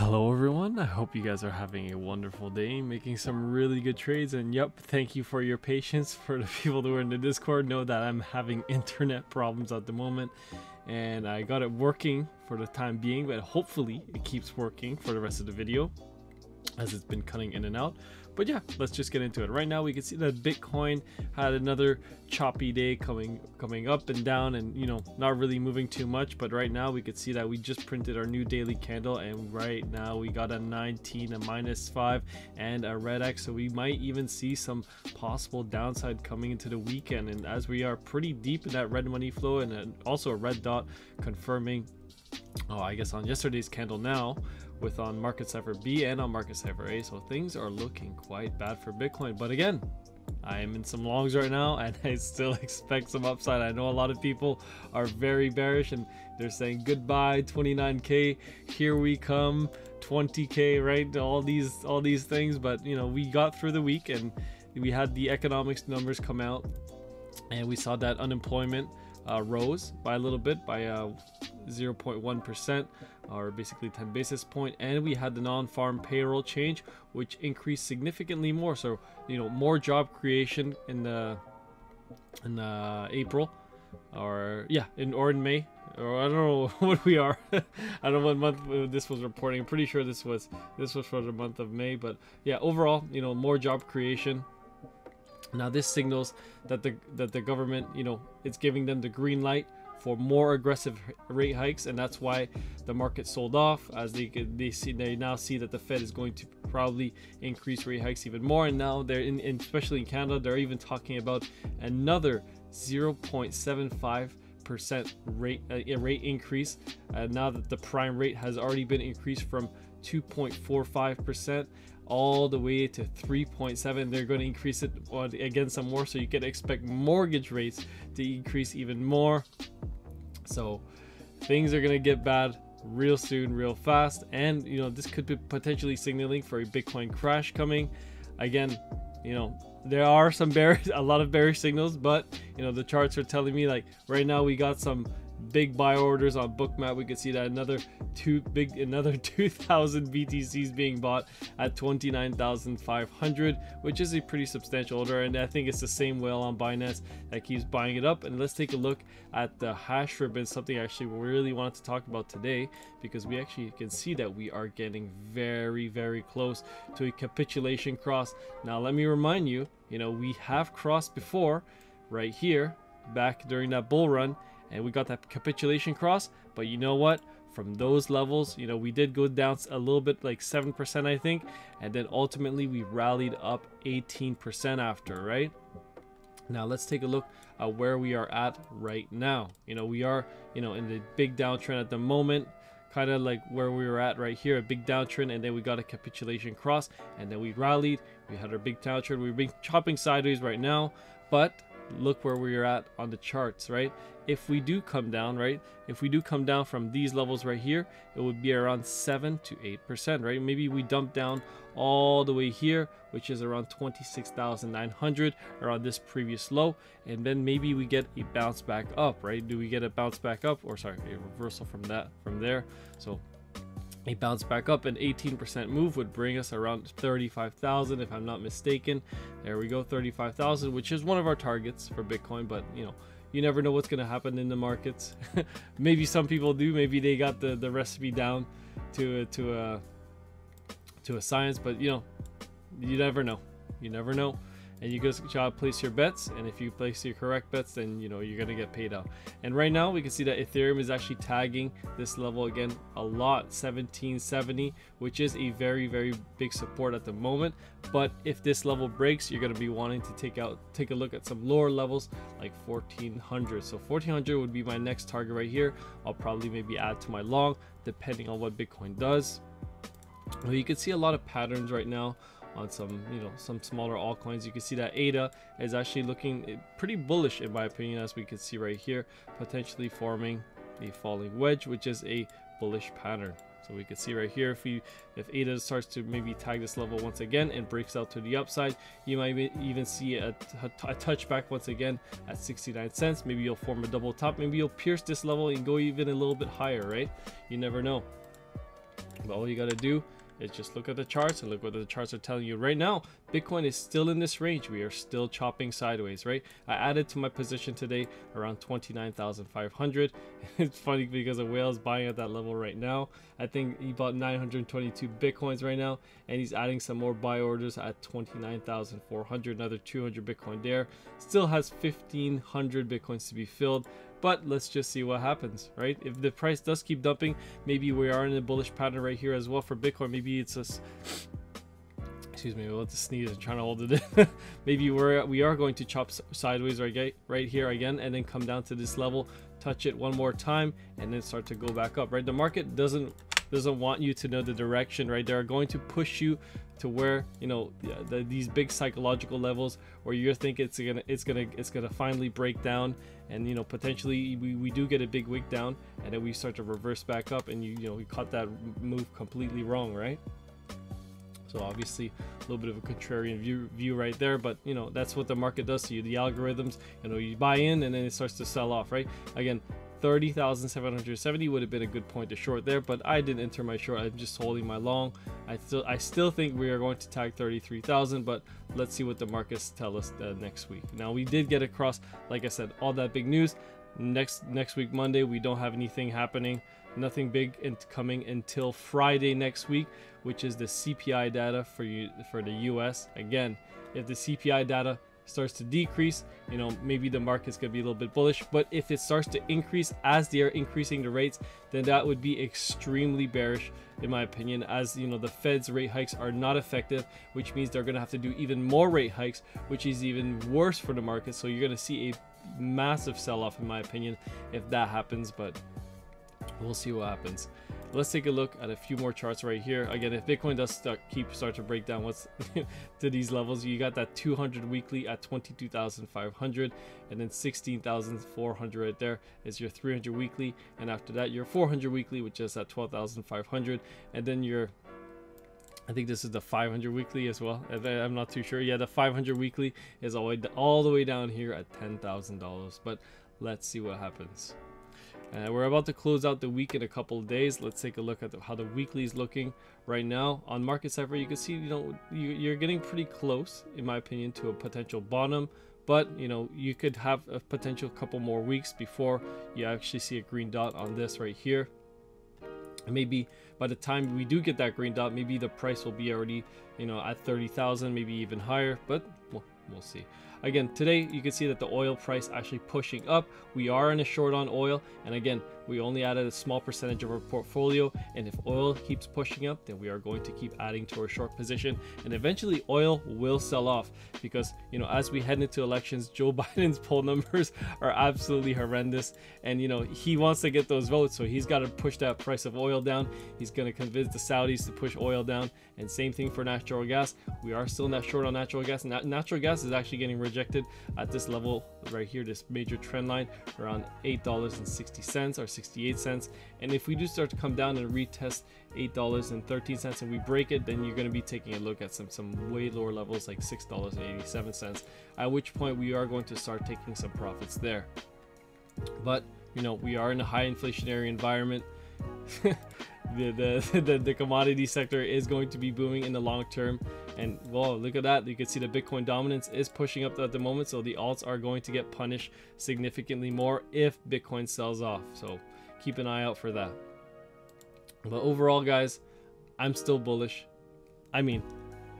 Hello everyone, I hope you guys are having a wonderful day, making some really good trades, and yep, thank you for your patience. For the people who are in the Discord, know that I'm having internet problems at the moment, and I got it working for the time being, but hopefully it keeps working for the rest of the video, as it's been cutting in and out. But yeah, let's just get into it. Right now we can see that Bitcoin had another choppy day coming coming up and down and you know not really moving too much. But right now we could see that we just printed our new daily candle and right now we got a 19, a minus 5 and a red X. So we might even see some possible downside coming into the weekend. And as we are pretty deep in that red money flow and also a red dot confirming oh I guess on yesterday's candle now with on market cipher B and on market cipher A. So things are looking quite bad for Bitcoin. But again, I am in some longs right now and I still expect some upside. I know a lot of people are very bearish and they're saying goodbye 29k, here we come 20k, right? All these all these things, but you know, we got through the week and we had the economics numbers come out and we saw that unemployment uh, rose by a little bit by uh, 0.1% or basically 10 basis point. And we had the non-farm payroll change which increased significantly more. So you know more job creation in the in uh, April or yeah in or in May. Or I don't know what we are. I don't know what month this was reporting. I'm pretty sure this was this was for the month of May but yeah overall you know more job creation. Now this signals that the that the government you know it's giving them the green light for more aggressive rate hikes, and that's why the market sold off as they they see they now see that the Fed is going to probably increase rate hikes even more, and now they're in, in especially in Canada they're even talking about another 0.75 percent rate uh, rate increase uh, now that the prime rate has already been increased from 2.45 percent all the way to 3.7 they're going to increase it again some more so you can expect mortgage rates to increase even more so things are going to get bad real soon, real fast. And, you know, this could be potentially signaling for a Bitcoin crash coming. Again, you know, there are some bearish, a lot of bearish signals, but, you know, the charts are telling me like right now we got some big buy orders on bookmap. We can see that another two big another 2000 btcs being bought at 29500 which is a pretty substantial order. And i think it's the same whale on binance that keeps buying it up. And let's take a look at the hash ribbon something i actually really wanted to talk about today because we actually can see that we are getting very very close to a capitulation cross. Now let me remind you you know we have crossed before right here back during that bull run and we got that capitulation cross. But you know what? From those levels you know we did go down a little bit like 7% I think. And then ultimately we rallied up 18% after right? Now let's take a look at where we are at right now. You know we are you know in the big downtrend at the moment kind of like where we were at right here a big downtrend. And then we got a capitulation cross. And then we rallied. We had our big downtrend. We've been chopping sideways right now. But look where we are at on the charts right if we do come down, right? If we do come down from these levels right here, it would be around 7 to 8%, right? Maybe we dump down all the way here, which is around 26,900 around this previous low. And then maybe we get a bounce back up, right? Do we get a bounce back up or sorry, a reversal from that, from there? So a bounce back up an 18% move would bring us around 35,000 if I'm not mistaken there we go 35,000 which is one of our targets for Bitcoin but you know you never know what's going to happen in the markets. maybe some people do. Maybe they got the, the recipe down to a, to a to a science, but you know, you never know. You never know and you just gotta place your bets and if you place your correct bets then you know you're gonna get paid out. And right now we can see that ethereum is actually tagging this level again a lot 1770 which is a very very big support at the moment. But if this level breaks you're gonna be wanting to take out take a look at some lower levels like 1400 so 1400 would be my next target right here. I'll probably maybe add to my long depending on what bitcoin does. You can see a lot of patterns right now on some you know some smaller altcoins. You can see that ADA is actually looking eh, pretty bullish in my opinion as we can see right here potentially forming a falling wedge which is a bullish pattern. So we can see right here if we if ADA starts to maybe tag this level once again and breaks out to the upside you might even see a, a, a touchback once again at 69 cents. Maybe you'll form a double top. Maybe you'll pierce this level and go even a little bit higher right? You never know. But all you got to do is just look at the charts and look what the charts are telling you right now. Bitcoin is still in this range. We are still chopping sideways, right? I added to my position today around 29,500. it's funny because a whale is buying at that level right now. I think he bought 922 Bitcoins right now, and he's adding some more buy orders at 29,400, another 200 Bitcoin there. Still has 1,500 Bitcoins to be filled. But let's just see what happens, right? If the price does keep dumping, maybe we are in a bullish pattern right here as well for Bitcoin. Maybe it's a excuse me, we'll have to sneeze. I'm trying to hold it in. maybe we're we are going to chop sideways right right here again, and then come down to this level, touch it one more time, and then start to go back up. Right? The market doesn't doesn't want you to know the direction. Right? They're going to push you to where you know the, these big psychological levels where you think it's gonna it's gonna it's gonna finally break down and you know potentially we, we do get a big wick down and then we start to reverse back up and you you know we caught that move completely wrong right so obviously a little bit of a contrarian view, view right there, but you know, that's what the market does to you. The algorithms, you know, you buy in and then it starts to sell off, right? Again, 30,770 would have been a good point to short there, but I didn't enter my short. I'm just holding my long. I still I still think we are going to tag 33,000, but let's see what the markets tell us uh, next week. Now we did get across, like I said, all that big news. Next next week Monday, we don't have anything happening. Nothing big in coming until Friday next week, which is the CPI data for you for the US. Again, if the CPI data starts to decrease, you know, maybe the market's gonna be a little bit bullish. But if it starts to increase as they are increasing the rates, then that would be extremely bearish, in my opinion, as you know, the Fed's rate hikes are not effective, which means they're gonna have to do even more rate hikes, which is even worse for the market. So you're gonna see a massive sell-off, in my opinion, if that happens. But we'll see what happens. Let's take a look at a few more charts right here. Again, if Bitcoin does start, keep start to break down what's to these levels, you got that 200 weekly at 22,500 and then 16,400 right there is your 300 weekly. And after that, your 400 weekly, which is at 12,500. And then your I think this is the 500 weekly as well. I'm not too sure. Yeah, the 500 weekly is all, all the way down here at $10,000. But let's see what happens. Uh, we're about to close out the week in a couple of days. Let's take a look at the, how the weekly is looking right now. On Market Cipher, you can see, you know, you, you're getting pretty close, in my opinion, to a potential bottom. But, you know, you could have a potential couple more weeks before you actually see a green dot on this right here. maybe by the time we do get that green dot, maybe the price will be already, you know, at 30,000, maybe even higher. But well, we'll see. Again, today you can see that the oil price actually pushing up. We are in a short on oil. And again, we only added a small percentage of our portfolio. And if oil keeps pushing up, then we are going to keep adding to our short position. And eventually oil will sell off because, you know, as we head into elections, Joe Biden's poll numbers are absolutely horrendous. And, you know, he wants to get those votes. So he's got to push that price of oil down. He's going to convince the Saudis to push oil down. And same thing for natural gas. We are still not short on natural gas. Natural gas is actually getting rejected at this level right here, this major trend line around $8.60 or 68 cents. And if we do start to come down and retest $8.13 and we break it, then you're going to be taking a look at some, some way lower levels like $6.87, at which point we are going to start taking some profits there. But, you know, we are in a high inflationary environment. the, the, the, the commodity sector is going to be booming in the long term. And whoa, look at that. You can see the Bitcoin dominance is pushing up at the moment. So the alts are going to get punished significantly more if Bitcoin sells off. So keep an eye out for that. But overall, guys, I'm still bullish. I mean,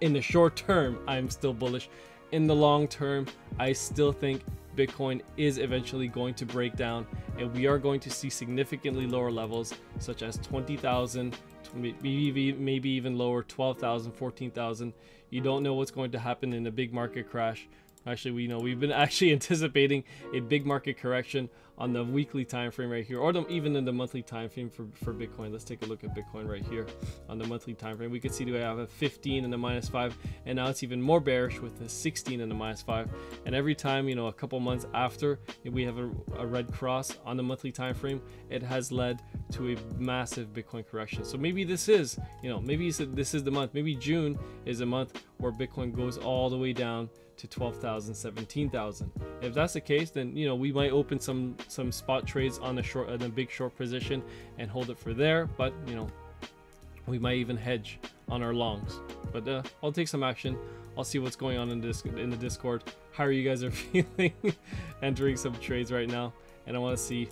in the short term, I'm still bullish. In the long term, I still think Bitcoin is eventually going to break down and we are going to see significantly lower levels such as 20,000 maybe maybe even lower 12,000 14,000 you don't know what's going to happen in a big market crash actually we know we've been actually anticipating a big market correction on the weekly time frame right here or the, even in the monthly time frame for, for bitcoin. Let's take a look at bitcoin right here on the monthly time frame. We can see we have a 15 and a minus 5 and now it's even more bearish with a 16 and a minus 5 and every time you know a couple months after we have a, a red cross on the monthly time frame it has led to a massive bitcoin correction. So maybe this is you know maybe this is the month. Maybe june is a month where bitcoin goes all the way down to 12,000, 17,000. If that's the case, then you know we might open some some spot trades on the short, on a big short position, and hold it for there. But you know, we might even hedge on our longs. But uh, I'll take some action. I'll see what's going on in this in the Discord. How are you guys are feeling entering some trades right now? And I want to see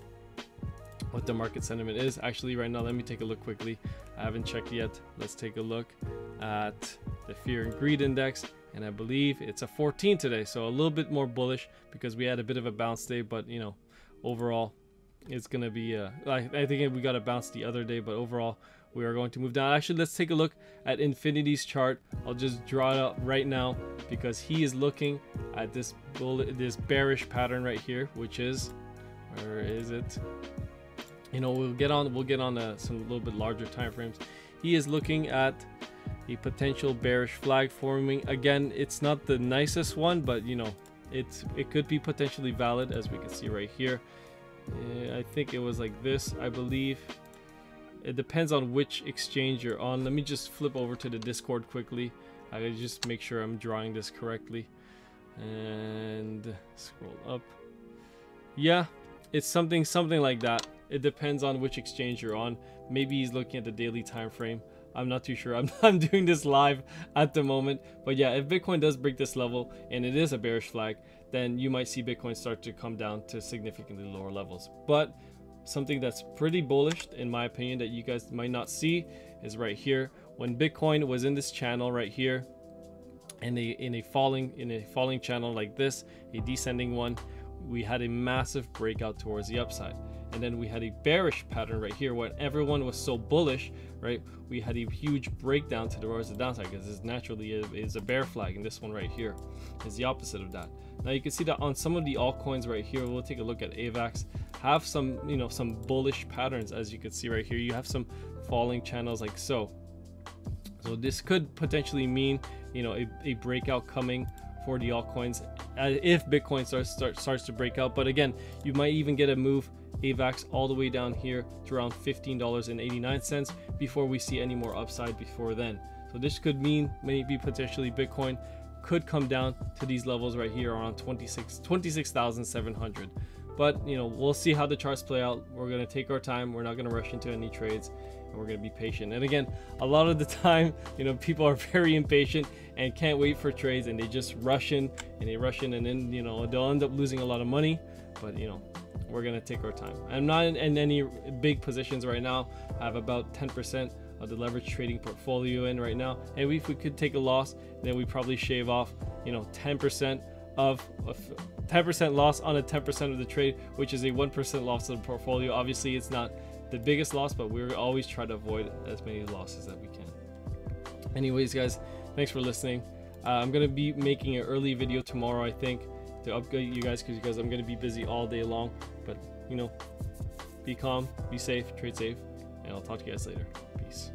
what the market sentiment is. Actually, right now, let me take a look quickly. I haven't checked yet. Let's take a look at the fear and greed index. And I believe it's a 14 today. So a little bit more bullish because we had a bit of a bounce day. But, you know, overall, it's to be, uh, I, I think we got a bounce the other day. But overall, we are going to move down. Actually, let's take a look at Infinity's chart. I'll just draw it up right now because he is looking at this bull, this bearish pattern right here, which is, where is it? you know we'll get on we'll get on a, some little bit larger time frames he is looking at a potential bearish flag forming. Again it's not the nicest one but you know it's it could be potentially valid as we can see right here. Uh, I think it was like this I believe. It depends on which exchange you're on. Let me just flip over to the discord quickly. I just make sure I'm drawing this correctly. And scroll up. Yeah it's something something like that. It depends on which exchange you're on. Maybe he's looking at the daily time frame. I'm not too sure. I'm, I'm doing this live at the moment. But yeah, if Bitcoin does break this level and it is a bearish flag, then you might see Bitcoin start to come down to significantly lower levels. But something that's pretty bullish in my opinion that you guys might not see is right here. When Bitcoin was in this channel right here, in a in a falling in a falling channel like this, a descending one, we had a massive breakout towards the upside and then we had a bearish pattern right here when everyone was so bullish right? We had a huge breakdown to the towards the downside because it's naturally is a bear flag and this one right here. Is the opposite of that. Now you can see that on some of the altcoins right here we'll take a look at avax have some you know some bullish patterns as you can see right here. You have some falling channels like so. So this could potentially mean you know a, a breakout coming for the altcoins uh, if bitcoin starts start, starts to break out. But again you might even get a move AVAX all the way down here to around $15.89 before we see any more upside before then. So this could mean maybe potentially Bitcoin could come down to these levels right here around 26 26,700. But you know, we'll see how the charts play out. We're gonna take our time. We're not gonna rush into any trades, and we're gonna be patient. And again, a lot of the time, you know, people are very impatient and can't wait for trades, and they just rush in and they rush in, and then you know they'll end up losing a lot of money. But you know, we're gonna take our time. I'm not in, in any big positions right now. I have about 10% of the leverage trading portfolio in right now. And if we could take a loss, then we probably shave off, you know, 10% of 10% loss on a 10% of the trade, which is a 1% loss of the portfolio. Obviously, it's not the biggest loss, but we always try to avoid as many losses that we can. Anyways, guys, thanks for listening. Uh, I'm gonna be making an early video tomorrow, I think to update you guys because you guys I'm to be busy all day long. You know, be calm, be safe, trade safe, and I'll talk to you guys later. Peace.